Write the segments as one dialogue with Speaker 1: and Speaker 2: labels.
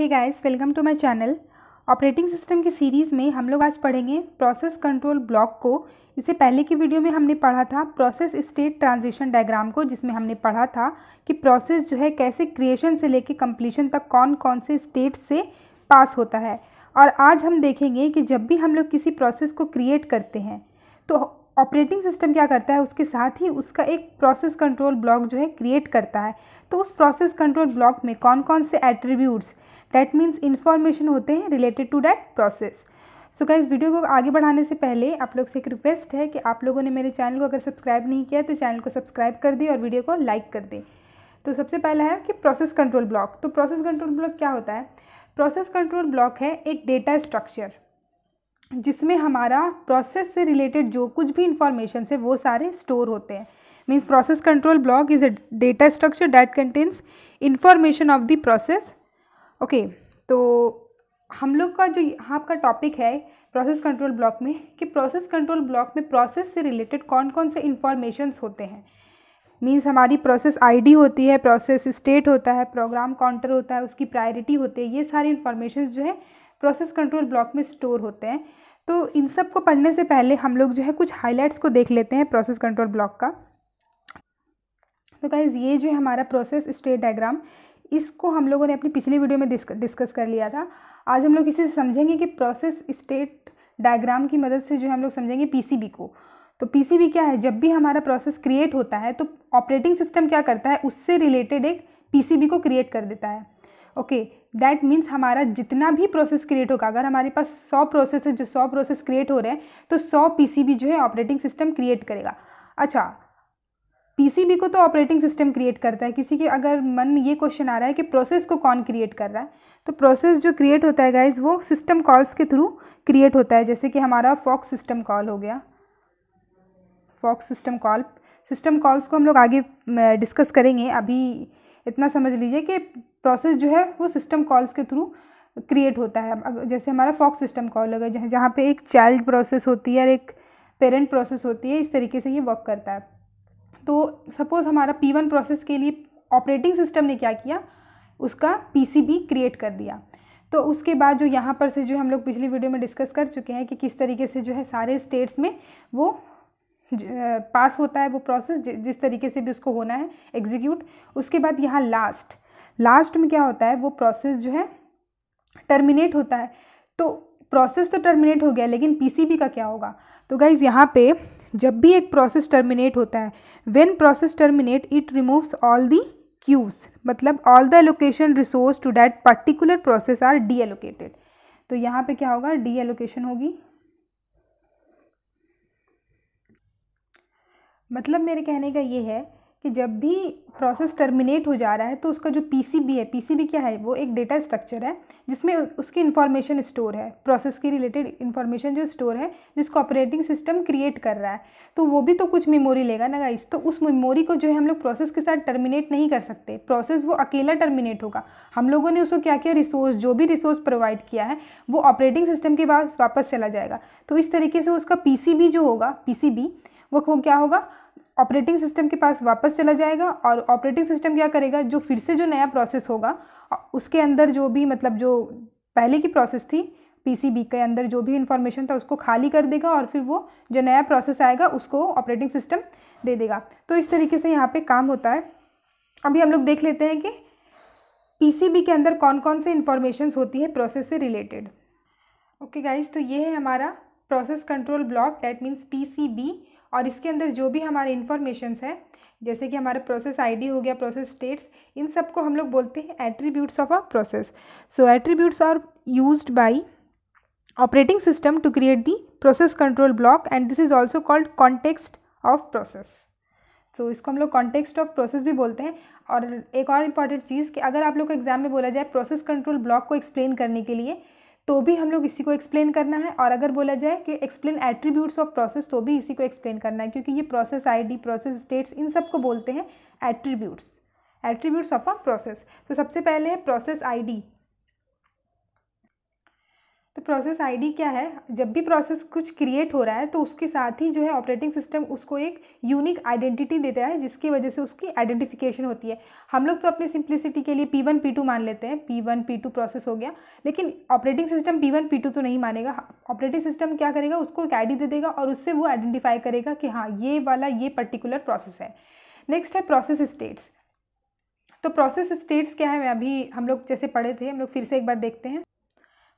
Speaker 1: Hey guys welcome to my channel operating system की series में हम लोग आज पढ़ेंगे प्रोसेस कंट्रोल ब्लॉक को। इससे पहले की वीडियो में हमने पढ़ा था प्रोसेस स्टेट ट्रांजिशन डायग्राम को, जिसमें हमने पढ़ा था कि प्रोसेस जो है कैसे क्रिएशन से लेकर कंप्लीशन तक कौन कौन से स्टेट से पास होता है। और आज हम देखेंगे कि जब भी हम लोग किसी प्रोसेस को क्रिएट करते हैं तो ऑपरेटिंग सिस्टम क्या करता है, उसके साथ ही उसका एक प्रोसेस कंट्रोल ब्लॉक जो है क्रिएट करता है। तो उस प्रोसेस कंट्रोल ब्लॉक में कौन कौन से एट्रीब्यूट्स डैट मीन्स इन्फॉर्मेशन होते हैं related to that process so guys video को आगे बढ़ाने से पहले आप लोग से एक रिक्वेस्ट है कि आप लोगों ने मेरे चैनल को अगर सब्सक्राइब नहीं किया तो चैनल को सब्सक्राइब कर दे और वीडियो को लाइक कर दें। तो सबसे पहला है कि प्रोसेस कंट्रोल ब्लॉक तो प्रोसेस कंट्रोल ब्लॉक क्या होता है? प्रोसेस कंट्रोल ब्लॉक है एक डेटा स्ट्रक्चर जिसमें हमारा प्रोसेस से रिलेटेड जो कुछ भी इंफॉर्मेशन है, वो सारे स्टोर होते हैं। Means process control block is a data structure that contains information of the process okay तो हम लोग का जो यहाँ का टॉपिक है प्रोसेस कंट्रोल ब्लॉक में, कि प्रोसेस कंट्रोल ब्लॉक में प्रोसेस से रिलेटेड कौन कौन से इंफॉर्मेशंस होते हैं। मीन्स हमारी प्रोसेस आईडी होती है प्रोसेस स्टेट होता है प्रोग्राम काउंटर होता है, उसकी प्रायोरिटी होती है, ये सारी इन्फॉर्मेशन जो है प्रोसेस कंट्रोल ब्लॉक में स्टोर होते हैं। तो इन सबको पढ़ने से पहले हम लोग जो है कुछ हाईलाइट्स को देख लेते हैं प्रोसेस कंट्रोल ब्लॉक का। तो गाइज़ ये जो है हमारा प्रोसेस स्टेट डायग्राम इसको हम लोगों ने अपनी पिछली वीडियो में डिस्कस कर लिया था। आज हम लोग इसे समझेंगे कि प्रोसेस स्टेट डायग्राम की मदद से जो है हम लोग समझेंगे पीसीबी को। तो पीसीबी क्या है? जब भी हमारा प्रोसेस क्रिएट होता है तो ऑपरेटिंग सिस्टम क्या करता है? उससे रिलेटेड एक पीसीबी को क्रिएट कर देता है। ओके दैट मीन्स हमारा जितना भी प्रोसेस क्रिएट होगा, अगर हमारे पास सौ प्रोसेस है, जो सौ प्रोसेस क्रिएट हो रहे हैं तो सौ पीसीबी जो है ऑपरेटिंग सिस्टम क्रिएट करेगा। अच्छा पीसीबी को तो ऑपरेटिंग सिस्टम क्रिएट करता है, किसी के अगर मन में ये क्वेश्चन आ रहा है कि प्रोसेस को कौन क्रिएट कर रहा है तो प्रोसेस जो क्रिएट होता है गाइज़ वो सिस्टम कॉल्स के थ्रू क्रिएट होता है, जैसे कि हमारा फॉक्स सिस्टम कॉल हो गया। Fox system call system calls को हम लोग आगे डिस्कस करेंगे, अभी इतना समझ लीजिए कि प्रोसेस जो है वो सिस्टम कॉल्स के थ्रू क्रिएट होता है। जैसे हमारा फॉक्स सिस्टम कॉल होगा जहाँ जहाँ पे एक चाइल्ड प्रोसेस होती है और एक पेरेंट प्रोसेस होती है, इस तरीके से ये वर्क करता है। तो सपोज़ हमारा पी वन प्रोसेस के लिए ऑपरेटिंग सिस्टम ने क्या किया? उसका पी सी पीसीबी क्रिएट कर दिया। तो उसके बाद जो यहाँ पर से जो हम लोग पिछली वीडियो में डिस्कस कर चुके हैं कि किस तरीके से जो है सारे स्टेट्स में वो पास होता है वो प्रोसेस जिस तरीके से भी उसको होना है एग्जीक्यूट उसके बाद यहाँ लास्ट लास्ट में क्या होता है, वो प्रोसेस जो है टर्मिनेट होता है। तो प्रोसेस तो टर्मिनेट हो गया, लेकिन पीसीबी का क्या होगा? तो गाइज़ यहाँ पे जब भी एक प्रोसेस टर्मिनेट होता है when process terminate it removes all the queues मतलब all the allocation resource to that particular process are deallocated तो यहाँ पे क्या होगा डी एलोकेशन होगी। मतलब मेरे कहने का ये है कि जब भी प्रोसेस टर्मिनेट हो जा रहा है तो उसका जो पीसीबी है पीसीबी क्या है? वो एक डेटा स्ट्रक्चर है, जिसमें उसकी इन्फॉर्मेशन स्टोर है। प्रोसेस के रिलेटेड इन्फॉर्मेशन जो स्टोर है, जिसको ऑपरेटिंग सिस्टम क्रिएट कर रहा है। तो वो भी तो कुछ मेमोरी लेगा ना गाइस तो उस मेमोरी को जो है, हम लोग प्रोसेस के साथ टर्मिनेट नहीं कर सकते। प्रोसेस वो अकेला टर्मिनेट होगा। हम लोगों ने उसको क्या किया? रिसोर्स जो भी रिसोर्स प्रोवाइड किया है, वो ऑपरेटिंग सिस्टम के पास वापस चला जाएगा। तो इस तरीके से उसका पीसीबी जो होगा पी वो क्या होगा? ऑपरेटिंग सिस्टम के पास वापस चला जाएगा और ऑपरेटिंग सिस्टम क्या करेगा? जो फिर से जो नया प्रोसेस होगा, उसके अंदर जो भी मतलब जो पहले की प्रोसेस थी पीसीबी के अंदर जो भी इंफॉर्मेशन था, उसको खाली कर देगा और फिर वो जो नया प्रोसेस आएगा, उसको ऑपरेटिंग सिस्टम दे देगा। तो इस तरीके से यहाँ पे काम होता है। अभी हम लोग देख लेते हैं कि पीसीबी के अंदर कौन कौन से इंफॉर्मेशन होती है प्रोसेस से रिलेटेड ओके गाइज़ तो ये है हमारा process control block that means PCB और इसके अंदर जो भी हमारे इन्फॉर्मेशंस है, जैसे कि हमारा प्रोसेस आईडी हो गया प्रोसेस स्टेट्स इन सबको हम लोग बोलते हैं attributes of a process so attributes are used by operating system to create the process control block and this is also called context of process so इसको हम लोग कॉन्टेक्स्ट ऑफ़ प्रोसेस भी बोलते हैं और एक और इंपॉर्टेंट चीज़ कि अगर आप लोग को एग्ज़ाम में बोला जाए प्रोसेस कंट्रोल ब्लॉक को एक्सप्लेन करने के लिए तो भी हम लोग इसी को एक्सप्लेन करना है और अगर बोला जाए कि एक्सप्लेन एट्रीब्यूट्स ऑफ़ प्रोसेस तो भी इसी को एक्सप्लेन करना है, क्योंकि ये प्रोसेस आईडी प्रोसेस स्टेट्स इन सबको बोलते हैं attributes attributes of a process तो सबसे पहले है प्रोसेस आईडी प्रोसेस आईडी क्या है? जब भी प्रोसेस कुछ क्रिएट हो रहा है तो उसके साथ ही जो है ऑपरेटिंग सिस्टम उसको एक यूनिक आइडेंटिटी देता है, जिसकी वजह से उसकी आइडेंटिफिकेशन होती है। हम लोग तो अपनी सिंप्लिसिटी के लिए पी वन पी टू मान लेते हैं। P one P two process हो गया। लेकिन operating system P one P two तो नहीं मानेगा। ऑपरेटिंग सिस्टम क्या करेगा? उसको एक आईडी दे देगा और उससे वो आइडेंटिफाई करेगा कि हाँ ये वाला, ये पर्टिकुलर प्रोसेस है। नेक्स्ट है प्रोसेस स्टेट्स तो प्रोसेस स्टेट्स क्या है? मैं अभी हम लोग जैसे पढ़े थे, हम लोग फिर से एक बार देखते हैं।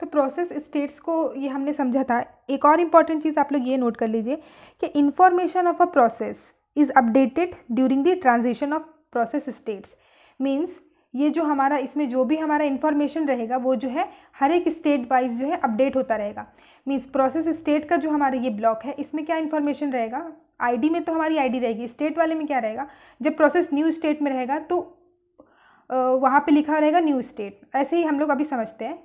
Speaker 1: तो प्रोसेस स्टेट्स को ये हमने समझा था। एक और इंपॉर्टेंट चीज़ आप लोग ये नोट कर लीजिए कि information of a process is updated during the transition of process states means ये जो हमारा, इसमें जो भी हमारा इन्फॉर्मेशन रहेगा, वो जो है हर एक स्टेट वाइज जो है अपडेट होता रहेगा। मीन्स प्रोसेस स्टेट का जो हमारा ये ब्लॉक है, इसमें क्या इन्फॉर्मेशन रहेगा? आईडी में तो हमारी आईडी रहेगी। स्टेट वाले में क्या रहेगा? जब प्रोसेस न्यू स्टेट में रहेगा तो वहाँ पे लिखा रहेगा न्यू स्टेट ऐसे ही हम लोग अभी समझते हैं।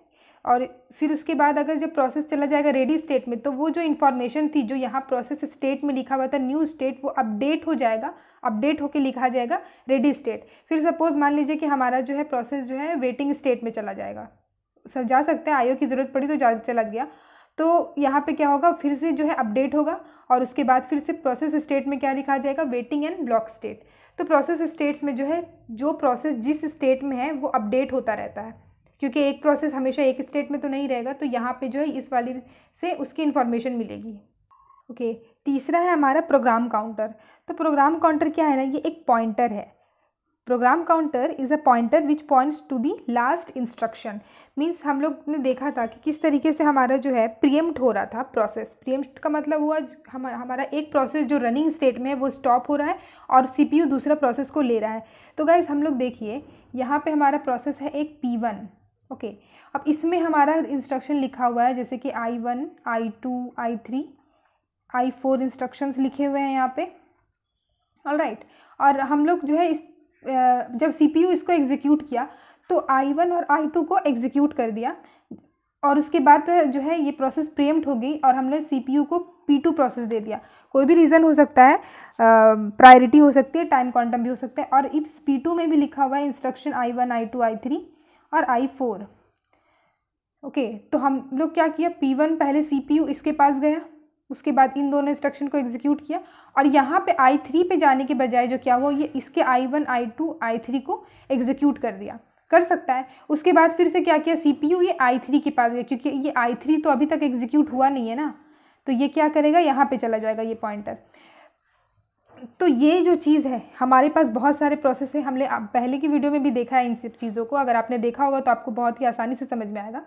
Speaker 1: और फिर उसके बाद अगर जब प्रोसेस चला जाएगा रेडी स्टेट में तो वो जो इन्फॉर्मेशन थी, जो यहाँ प्रोसेस स्टेट में लिखा हुआ था न्यू स्टेट वो अपडेट हो जाएगा। अपडेट होकर लिखा जाएगा रेडी स्टेट फिर सपोज़ मान लीजिए कि हमारा जो है प्रोसेस जो है वेटिंग स्टेट में चला जाएगा। सब जा सकते हैं आयो की ज़रूरत पड़ी तो जा, चला गया। तो यहाँ पे क्या होगा, फिर से जो है अपडेट होगा और उसके बाद फिर से प्रोसेस स्टेट में क्या लिखा जाएगा वेटिंग एंड ब्लॉक स्टेट तो प्रोसेस स्टेट्स में जो है, जो प्रोसेस जिस स्टेट में है, वो अपडेट होता रहता है। क्योंकि एक प्रोसेस हमेशा एक स्टेट में तो नहीं रहेगा तो यहाँ पे जो है इस वाली से उसकी इन्फॉर्मेशन मिलेगी। ओके तीसरा है हमारा प्रोग्राम काउंटर तो प्रोग्राम काउंटर क्या है ना, ये एक पॉइंटर है। Program counter is a pointer which points to the last instruction means हम लोग ने देखा था कि किस तरीके से हमारा जो है प्रियम्प्ट हो रहा था प्रोसेस प्रियम्प्ट का मतलब हुआ हम, हमारा एक प्रोसेस जो रनिंग स्टेट में है, वो स्टॉप हो रहा है और सीपीयू दूसरा प्रोसेस को ले रहा है। तो गाइज़ हम लोग देखिए, यहाँ पे हमारा प्रोसेस है एक पी वन ओके। अब इसमें हमारा इंस्ट्रक्शन लिखा हुआ है, जैसे कि I one I two I three I four instructions लिखे हुए हैं यहाँ पे। All right right. और हम लोग जो है इस जब सीपीयू इसको एग्जीक्यूट किया तो आई वन और आई टू को एग्जीक्यूट कर दिया। और उसके बाद जो है ये प्रोसेस प्रेम्प्ट हो गई और हमने सीपीयू को पी टू प्रोसेस दे दिया। कोई भी रीज़न हो सकता है प्रायोरिटी हो सकती है टाइम क्वांटम भी हो सकता है। और इस पी टू में भी लिखा हुआ है instruction I one I two I three और आई फोर ओके तो हम लोग क्या किया? पी वन पहले सी पी यू इसके पास गया, उसके बाद इन दोनों इंस्ट्रक्शन को एग्जीक्यूट किया और यहाँ पे आई थ्री पे जाने के बजाय जो क्या हुआ, ये इसके I one I two I three को एग्जीक्यूट कर दिया। कर सकता है। उसके बाद फिर से क्या किया? सी पी यू ये आई थ्री के पास गया, क्योंकि ये आई थ्री तो अभी तक एग्जीक्यूट हुआ नहीं है ना। तो ये क्या करेगा? यहाँ पे चला जाएगा ये पॉइंटर तो ये जो चीज़ है, हमारे पास बहुत सारे प्रोसेस है। हमने पहले की वीडियो में भी देखा है इन सब चीज़ों को। अगर आपने देखा होगा तो आपको बहुत ही आसानी से समझ में आएगा।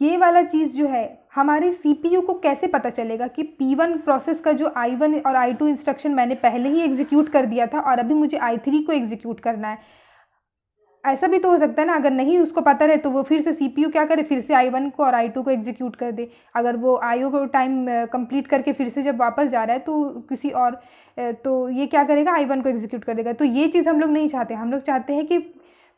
Speaker 1: ये वाला चीज़ जो है, हमारे सीपीयू को कैसे पता चलेगा कि P1 प्रोसेस का जो I1 और I2 इंस्ट्रक्शन मैंने पहले ही एग्जीक्यूट कर दिया था और अभी मुझे I3 को एग्जीक्यूट करना है? ऐसा भी तो हो सकता है ना, अगर नहीं उसको पता रहे तो वो फिर से सीपीयू क्या करे, फिर से आई वन को और आई टू को एग्जीक्यूट कर दे। अगर वो आई को टाइम कंप्लीट करके फिर से जब वापस जा रहा है तो किसी और तो ये क्या करेगा? आई वन को एग्जीक्यूट कर देगा। तो ये चीज़ हम लोग नहीं चाहते। हम लोग चाहते हैं कि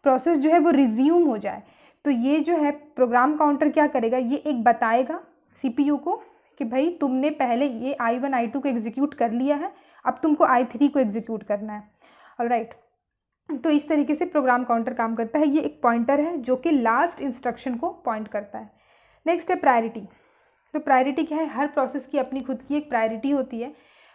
Speaker 1: प्रोसेस जो है वो रिज्यूम हो जाए। तो ये जो है प्रोग्राम काउंटर क्या करेगा? ये एक बताएगा सीपीयू को कि भाई, तुमने पहले ये आई वन आई टू को एग्जीक्यूट कर लिया है। अब तुमको आई थ्री को एग्जीक्यूट करना है। और राइट तो इस तरीके से प्रोग्राम काउंटर काम करता है। ये एक पॉइंटर है जो कि लास्ट इंस्ट्रक्शन को पॉइंट करता है। नेक्स्ट है प्रायोरिटी तो प्रायोरिटी क्या है? हर प्रोसेस की अपनी खुद की एक प्रायोरिटी होती है।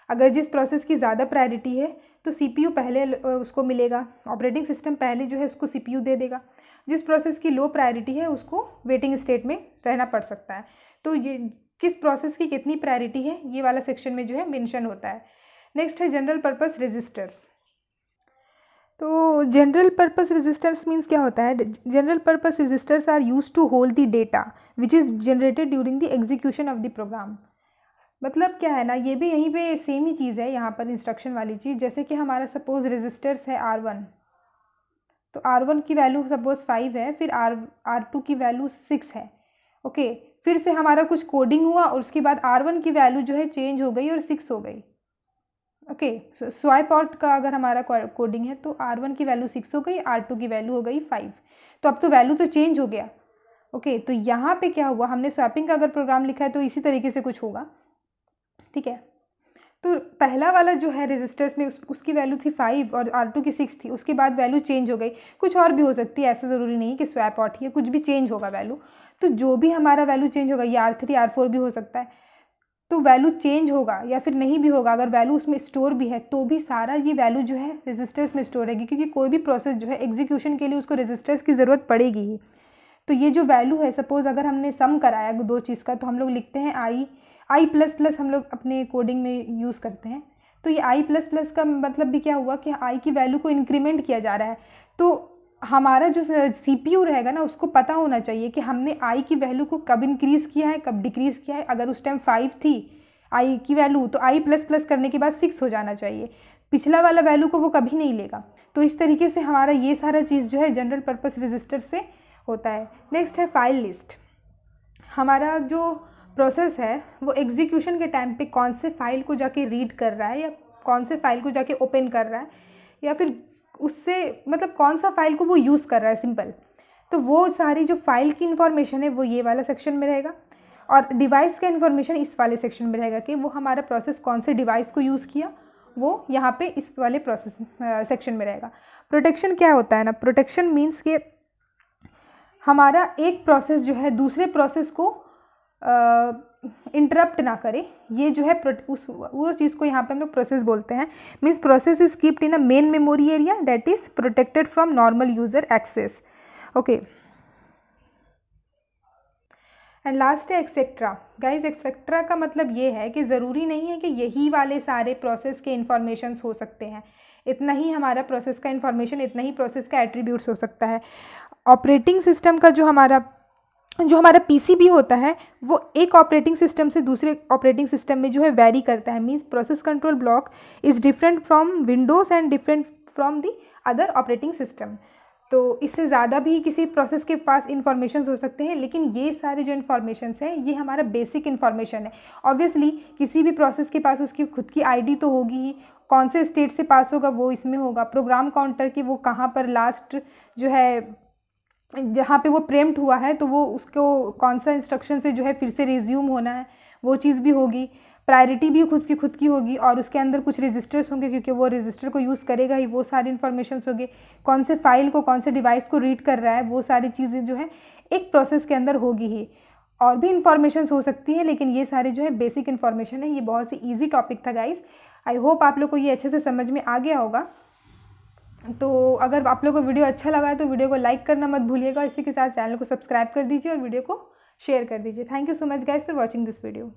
Speaker 1: अगर जिस प्रोसेस की ज़्यादा प्रायोरिटी है तो सीपीयू पहले उसको मिलेगा। ऑपरेटिंग सिस्टम पहले जो है, उसको सीपीयू दे देगा। जिस प्रोसेस की लो प्रायोरिटी है, उसको वेटिंग स्टेट में रहना पड़ सकता है। तो ये, किस प्रोसेस की कितनी प्रायोरिटी है, ये वाला सेक्शन में जो है मेंशन होता है। नेक्स्ट है जनरल पर्पस रजिस्टर्स तो जनरल पर्पस रजिस्टर्स मीन्स क्या होता है? General purpose registers are use to hold the data which is generated during the execution of the program मतलब क्या है ना ये भी यहीं पे सेम ही चीज़ है यहाँ पर इंस्ट्रक्शन वाली चीज़ जैसे कि हमारा सपोज़ रजिस्टर्स है आर वन तो आर वन की वैल्यू सपोज़ फाइव है फिर आर आर टू की वैल्यू सिक्स है ओके फिर से हमारा कुछ कोडिंग हुआ और उसके बाद आर वन की वैल्यू जो है चेंज हो गई और सिक्स हो गई ओके स्वाइप आउट का अगर हमारा कोडिंग है तो आर वन की वैल्यू सिक्स हो गई आर टू की वैल्यू हो गई फाइव तो अब तो वैल्यू तो चेंज हो गया ओके okay, तो यहाँ पे क्या हुआ हमने स्वैपिंग का अगर प्रोग्राम लिखा है तो इसी तरीके से कुछ होगा। ठीक है? तो पहला वाला जो है रजिस्टर्स में उस, उसकी वैल्यू थी फाइव और आर टू की सिक्स थी। उसके बाद वैल्यू चेंज हो गई। कुछ और भी हो सकती है ऐसा ज़रूरी नहीं कि स्वैप आउट ही है कुछ भी चेंज होगा वैल्यू तो जो भी हमारा वैल्यू चेंज होगा ये आर थ्री आर फोर भी हो सकता है। तो वैल्यू चेंज होगा या फिर नहीं भी होगा अगर वैल्यू उसमें स्टोर भी है तो भी सारा ये वैल्यू जो है रजिस्टर्स में स्टोर रहेगी क्योंकि कोई भी प्रोसेस जो है एग्जीक्यूशन के लिए उसको रजिस्टर्स की ज़रूरत पड़ेगी ही। तो ये जो वैल्यू है सपोज़ अगर हमने सम कराया दो चीज़ का तो हम लोग लिखते हैं आई आई प्लस प्लस हम लोग अपने कोडिंग में यूज़ करते हैं। तो ये आई प्लस प्लस का मतलब भी क्या हुआ कि आई की वैल्यू को इंक्रीमेंट किया जा रहा है। तो हमारा जो सी पी यू रहेगा ना, उसको पता होना चाहिए कि हमने आई की वैल्यू को कब इंक्रीज़ किया है, कब डिक्रीज़ किया है। अगर उस टाइम फाइव थी आई की वैल्यू तो आई प्लस प्लस करने के बाद सिक्स हो जाना चाहिए। पिछला वाला वैल्यू को वो कभी नहीं लेगा। तो इस तरीके से हमारा ये सारा चीज़ जो है जनरल पर्पस रजिस्टर से होता है। नेक्स्ट है फ़ाइल लिस्ट हमारा जो प्रोसेस है, वो एग्जीक्यूशन के टाइम पे कौन से फ़ाइल को जाके रीड कर रहा है या कौन से फ़ाइल को जाके ओपन कर रहा है, या फिर उससे मतलब कौन सा फ़ाइल को वो यूज़ कर रहा है सिंपल तो वो सारी जो फ़ाइल की इन्फॉर्मेशन है, वो ये वाला सेक्शन में रहेगा और डिवाइस का इन्फॉर्मेशन इस वाले सेक्शन में रहेगा कि वो हमारा प्रोसेस कौन से डिवाइस को यूज़ किया, वो यहाँ पे इस वाले प्रोसेस सेक्शन में रहेगा। प्रोटेक्शन क्या होता है ना? प्रोटेक्शन मीन्स के हमारा एक प्रोसेस जो है, दूसरे प्रोसेस को इंटरप्ट ना करे। ये जो है उस, वो चीज़ को यहाँ पे हम लोग प्रोसेस बोलते हैं। Means process is keeped in a main memory area that is protected from normal user access okay and last है एक्सेट्रा गाइज़ एक्सेट्रा का मतलब ये है कि ज़रूरी नहीं है कि यही वाले सारे प्रोसेस के इन्फॉर्मेशंस हो सकते हैं। इतना ही हमारा प्रोसेस का इन्फॉर्मेशन इतना ही प्रोसेस का एट्रीब्यूट्स हो सकता है। ऑपरेटिंग सिस्टम का जो हमारा जो हमारा पीसीबी होता है, वो एक ऑपरेटिंग सिस्टम से दूसरे ऑपरेटिंग सिस्टम में जो है वेरी करता है। Means process control block is different from Windows and different from the other operating system तो इससे ज़्यादा भी किसी प्रोसेस के पास इन्फॉर्मेशन हो सकते हैं, लेकिन ये सारे जो इन्फॉर्मेशन हैं, ये हमारा बेसिक इन्फॉर्मेशन है। ऑब्वियसली किसी भी प्रोसेस के पास उसकी खुद की आईडी तो होगी ही। कौन से स्टेट से पास होगा, वो इसमें होगा। प्रोग्राम काउंटर की वो कहाँ पर लास्ट जो है जहाँ पे वो प्रेम्प्ट हुआ है तो वो उसको कौन सा इंस्ट्रक्शन से जो है फिर से रिज्यूम होना है, वो चीज़ भी होगी। प्रायोरिटी भी खुद की खुद की होगी और उसके अंदर कुछ रजिस्टर्स होंगे, क्योंकि वो रजिस्टर को यूज़ करेगा ही, वो सारी इन्फॉर्मेशन होगी। कौन से फ़ाइल को, कौन से डिवाइस को रीड कर रहा है, वो सारी चीज़ें जो है एक प्रोसेस के अंदर होगी ही। और भी इन्फॉर्मेशन हो सकती है, लेकिन ये सारे जो है बेसिक इन्फॉर्मेशन है, ये बहुत ही ईजी टॉपिक था गाइज़ आई होप आप लोग को ये अच्छे से समझ में आ गया होगा। तो अगर आप लोगों को वीडियो अच्छा लगा है तो वीडियो को लाइक करना मत भूलिएगा। इसी के साथ चैनल को सब्सक्राइब कर दीजिए और वीडियो को शेयर कर दीजिए। Thank you so much guys for watching this video